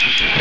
Okay.